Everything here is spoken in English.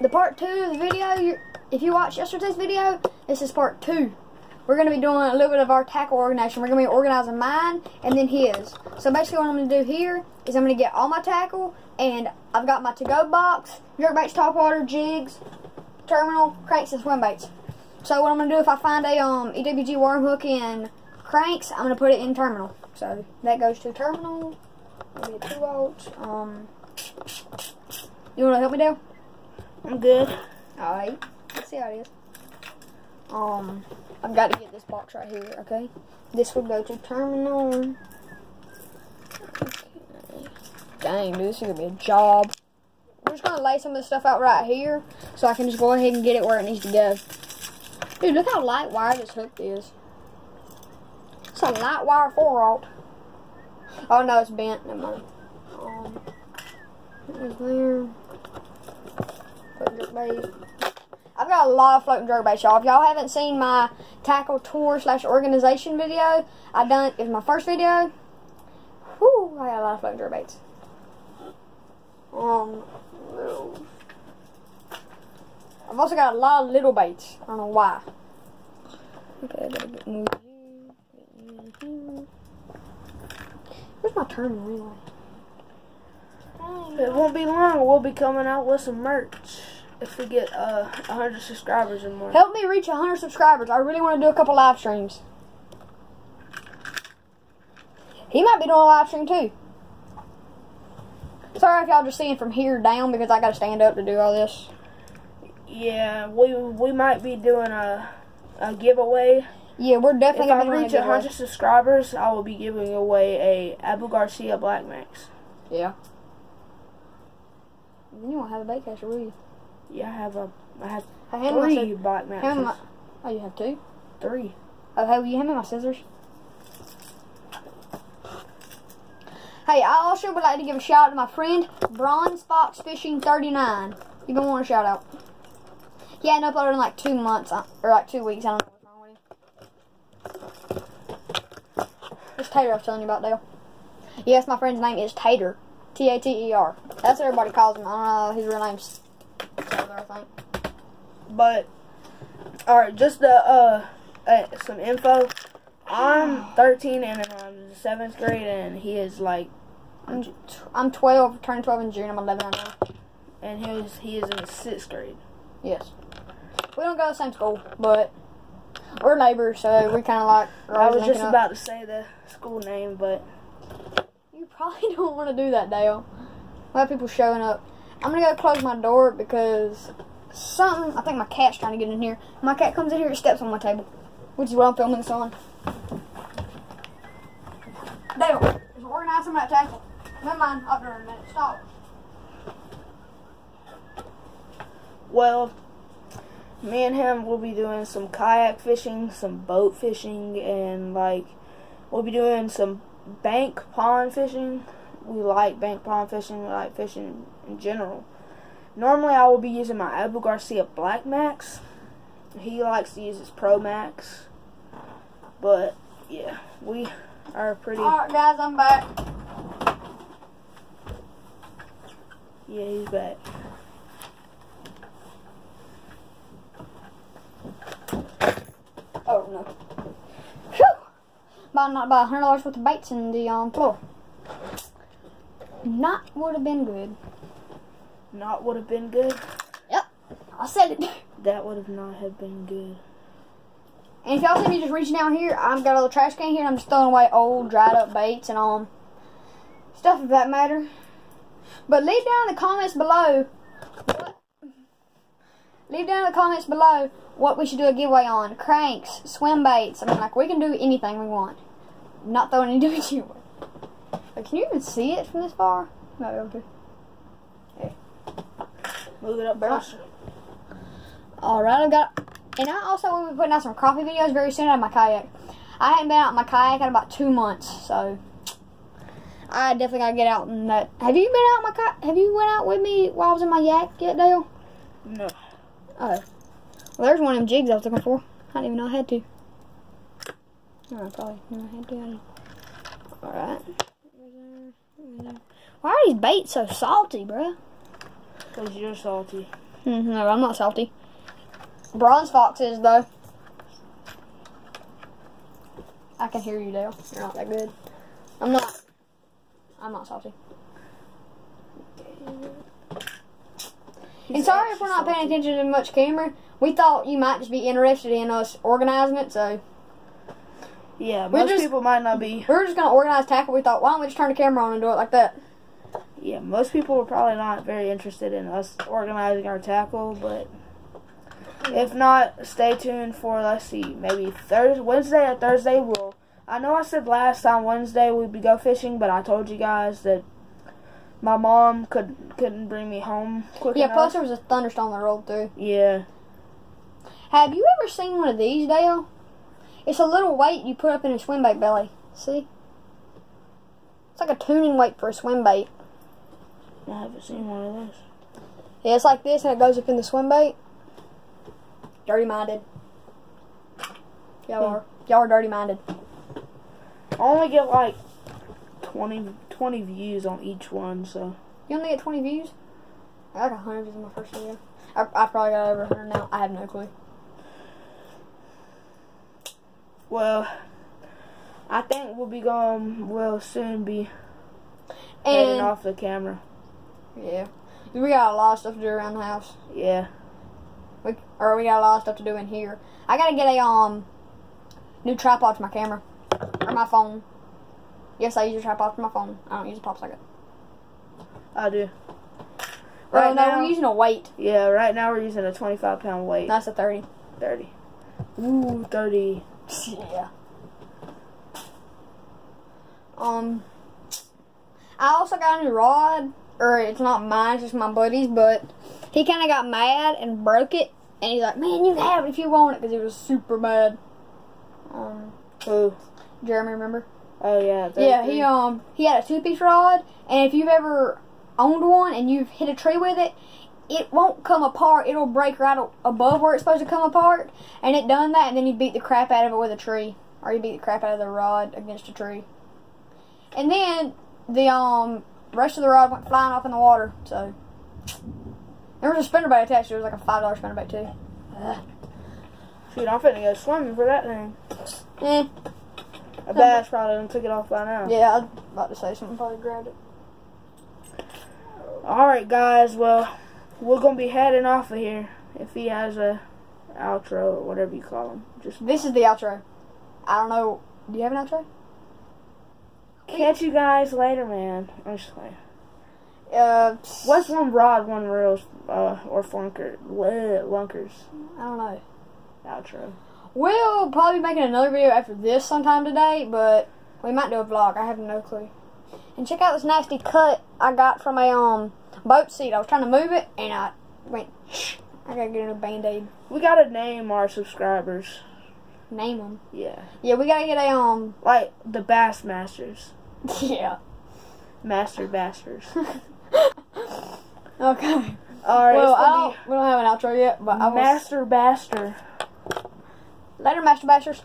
the part two of the video, if you watched yesterday's video, this is part two. We're going to be doing a little bit of our tackle organization. We're going to be organizing mine and then his. So basically what I'm going to do here is I'm going to get all my tackle and I've got my to-go box, jerkbaits, topwater, jigs, terminal, cranks, and swim baits. So what I'm going to do if I find a um, EWG worm hook in cranks, I'm going to put it in terminal. So that goes to terminal. Maybe a 2 volt. Um, you want to help me, Dale? I'm good. Alright. Let's see how it is. Um, I've got to get this box right here, okay? This would go to terminal. Okay. Dang, dude, this is going to be a job. We're just going to lay some of this stuff out right here so I can just go ahead and get it where it needs to go. Dude, look how light wire this hook is. It's a light wire 4 aught. Oh, no, it's bent. Never mind. Um, it was there. Put your bait. I've got a lot of floating jerk baits, y'all. If y'all haven't seen my tackle tour slash organization video, I done it my first video. Whoo, I got a lot of floating jerk baits. Um, I've also got a lot of little baits. I don't know why. Okay, I gotta get. Where's my terminal anyway? It won't be long. We'll be coming out with some merch if we get uh 100 subscribers or more. Help me reach a 100 subscribers. I really want to do a couple live streams. He might be doing a live stream too. Sorry if y'all just seeing from here down because I got to stand up to do all this. Yeah, we we might be doing a a giveaway. Yeah, we're definitely If gonna doing reach a 100 subscribers, I will be giving away a Abu Garcia Black Max. Yeah. Then you won't have a bait catcher, will you? Yeah, I have a I have Hey, hand three sci- Black hand me my, oh, you have two? Three. Oh, hey, will you hand me my scissors? Hey, I also would like to give a shout out to my friend Bronze Fox Fishing 39. You gonna want a shout out? He hadn't uploaded in like two months uh, or like two weeks. I don't know what's wrong with him. It's Tater I was telling you about, Dale. Yes, my friend's name is Tater. T A T E R. That's what everybody calls him. I don't know his real name's Taylor, I think. But all right, just the uh, uh some info. I'm 13 and I'm in the seventh grade, and he is like, I'm, I'm 12, turning 12 in June. I'm 11 right now. and he is he is in the sixth grade. Yes. We don't go to the same school, but we're neighbors, so we kind of like. I was just up. about to say the school name, but You probably don't want to do that, Dale. We have people showing up. I'm gonna go close my door because something. I think my cat's trying to get in here. My cat comes in here and steps on my table, which is what I'm filming this on. Dale, some of that tackle. Never mind. I'll be in a minute. Stop. well, me and him will be doing some kayak fishing, some boat fishing, and like we'll be doing some bank pond fishing. We like bank pond fishing. We like fishing in general. Normally, I will be using my Abu Garcia Black Max. He likes to use his Pro Max, but yeah, we are pretty. All right, guys, I'm back. Yeah, he's back. Oh no. Phew! About not about hundred dollars worth of baits in the um, floor. Not would have been good. Not would have been good. Yep, I said it. That would have not have been good. And if y'all see me just reaching down here, I've got a little trash can here, and I'm just throwing away old, dried up baits and um stuff of that matter. But leave down in the comments below. What, leave down in the comments below what we should do a giveaway on. Cranks, swim baits. I mean, like we can do anything we want. I'm not throwing any giveaway. Can you even see it from this far? No, okay. Move it up not- closer. Alright, I've got. And I also will be putting out some crappie videos very soon on my kayak. I haven't been out in my kayak in about two months, so I definitely gotta get out in that. Have you been out my kayak? Have you went out with me while I was in my yak yet, Dale? No. Oh, well, there's one of them jigs I was looking for. I didn't even know I had to. No, I probably knew I had to. Alright. Why are these baits so salty, bruh? Because you're salty. Mm, no, I'm not salty. Bronze Fox is, though. I can hear you, Dale. You're not that good. I'm not. I'm not salty. And sorry if we're not paying attention to much camera. We thought you might just be interested in us organizing it, so Yeah, We're most just- people might not be. we were just gonna organize tackle. We thought, why don't we just turn the camera on and do it like that? Yeah, most people are probably not very interested in us organizing our tackle, but if not, stay tuned for let's see, maybe Thursday, Wednesday or Thursday. We'll. I know I said last time Wednesday we'd be go fishing, but I told you guys that my mom could couldn't bring me home quick Yeah. enough. Plus, there was a thunderstorm that rolled through. yeah, Have you ever seen one of these, Dale? It's a little weight you put up in a swim bait belly. See? It's like a tuning weight for a swim bait. I haven't seen one of those. Yeah, it's like this and it goes up in the swim bait. Dirty minded. Y'all Hmm. are. Y'all are dirty minded. I only get like 20, 20 views on each one, so You only get 20 views? I got 100 views in my first video. I, I probably got over 100 now. I have no clue. Well. I think we'll be going. We'll soon be heading off the camera. yeah. We got a lot of stuff to do around the house. Yeah. We, or we got a lot of stuff to do in here. I gotta get a um new tripod for my camera or my phone. Yes, I use a tripod for my phone. I don't use a pop socket. I do. Right no, now, we're using a weight. yeah, right now we're using a 25 pound weight. That's a thirty. 30. Ooh, 30. Yeah. Um, I also got a new rod, or it's not mine, it's just my buddy's, but he kind of got mad and broke it, and he's like, "Man, you can have it if you want it," because he was super mad. Um, Ooh. Jeremy, remember? Oh, yeah. Yeah, he um he had a two piece rod, and if you've ever owned one and you've hit a tree with it, it won't come apart. It'll break right above where it's supposed to come apart, and it done that, and then you beat the crap out of it with a tree, or you beat the crap out of the rod against a tree, and then the um rest of the rod went flying off in the water. So there was a spinnerbait attached. It was like a five dollar spinnerbait too. Ugh. Shoot, I'm finna go swimming for that thing. Eh, A bass probably done took it off by now. yeah, I was about to say something. Probably grabbed it. Alright, guys. Well, we're gonna be heading off of here. If he has a outro or whatever you call him. Just This is the outro. I don't know. Do you have an outro? catch you guys later, man. I'm just playing. Uh, What's one rod, one reels, uh, or flunker, lunkers I don't know. outro? We'll probably be making another video after this sometime today, but we might do a vlog. I have no clue. And check out this nasty cut I got from a um boat seat. I was trying to move it, and I went. I gotta get a new band-aid. We gotta name our subscribers. Name them. Yeah. Yeah, we gotta get a um. Like the Bass Masters. Yeah. Master Basters. Okay. Alright, well, it's I don't. We don't have an outro yet, but I. Master Baster. Later, Master Bashers.